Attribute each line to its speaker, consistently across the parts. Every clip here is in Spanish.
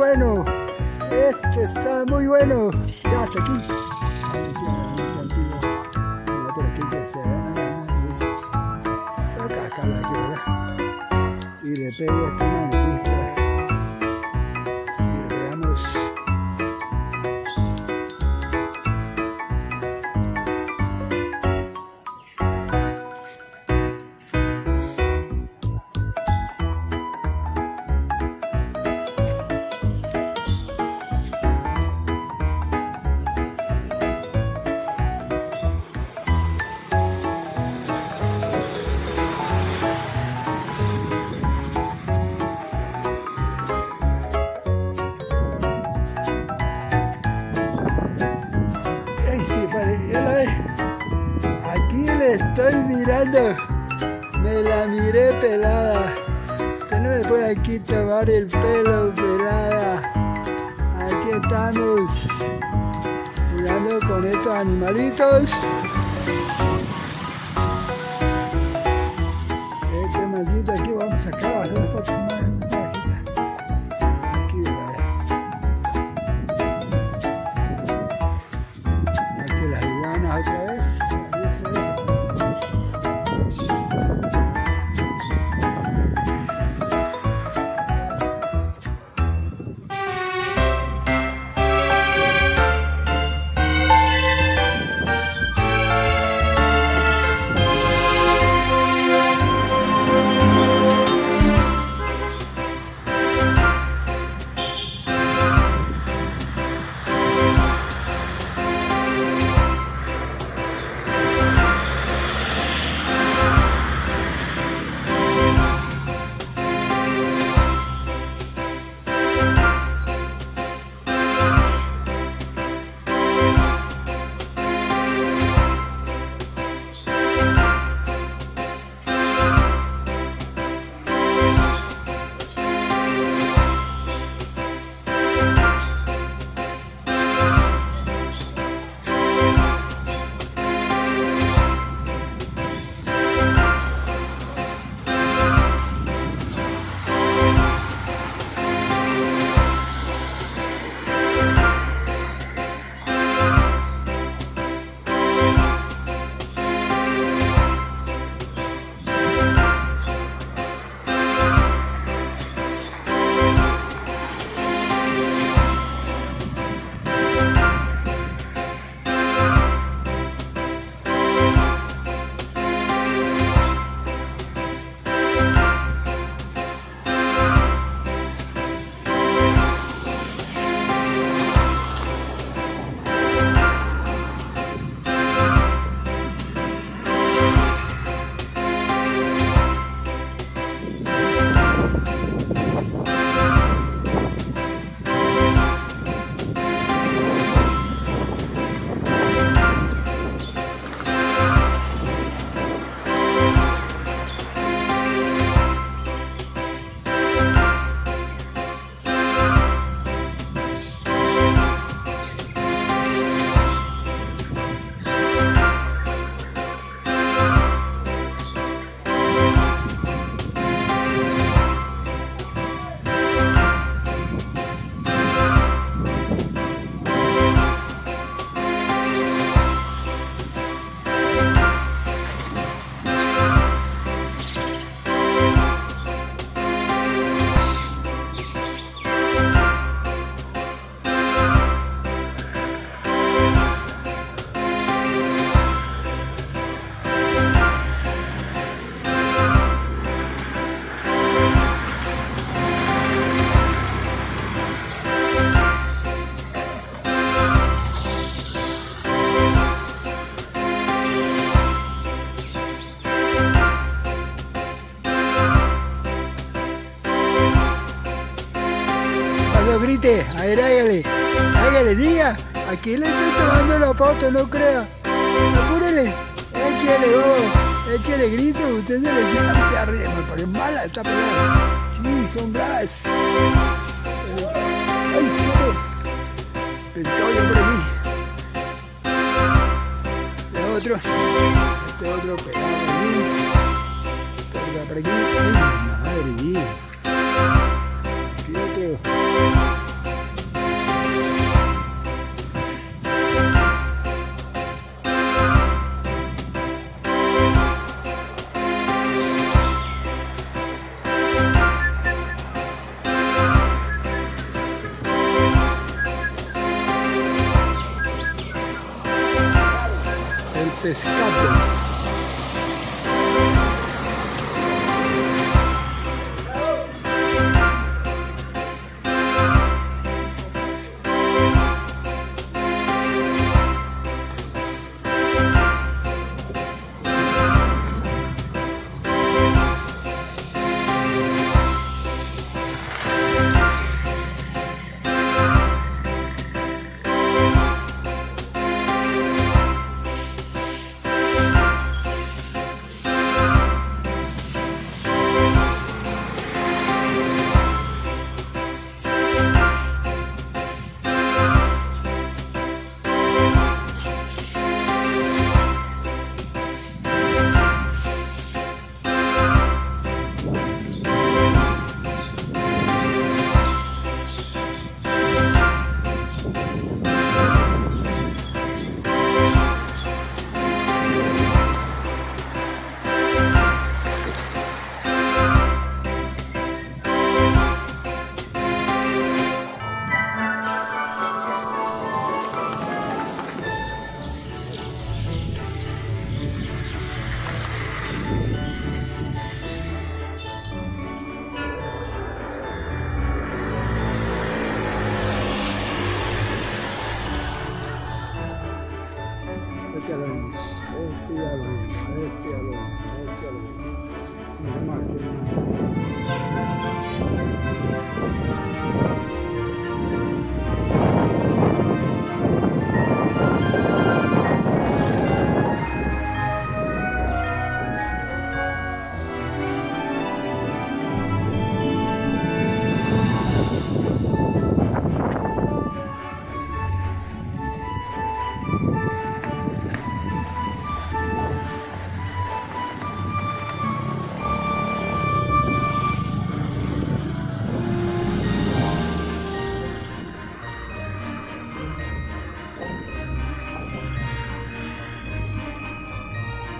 Speaker 1: bueno. Este está muy bueno. Ya hasta aquí. Y le pego esta mano. Me la miré pelada. Que no me puede aquí tomar el pelo pelada. Aquí estamos jugando con estos animalitos. No crea. Apúrele, échale, vamos, échale grito, usted se le llama arriba, me pone mala esta pelada. Sí, son gas. Ay, chico. El por aquí. El otro, este otro pegado por aquí. Este otro por aquí.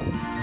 Speaker 1: Bye.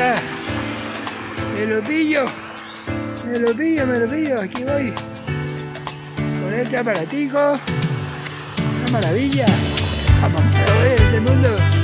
Speaker 1: Está. Me lo pillo. Me lo pillo, me lo pillo. Aquí voy. Con este aparatico. Una maravilla. Vamos, este mundo.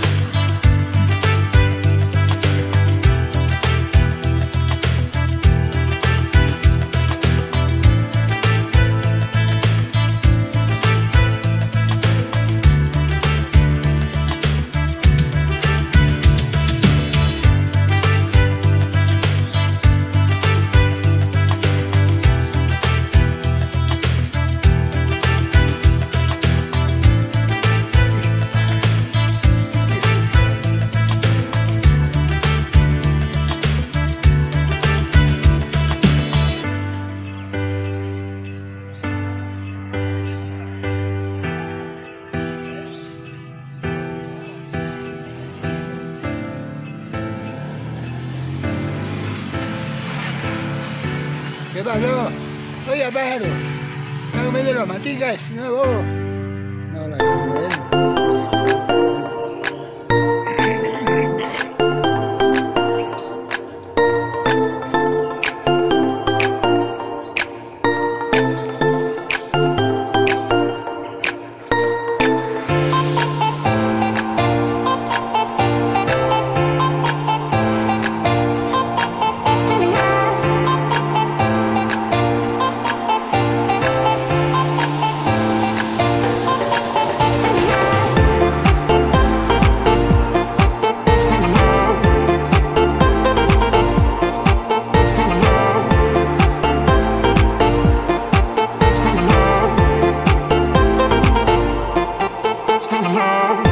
Speaker 1: guys. You. Oh. have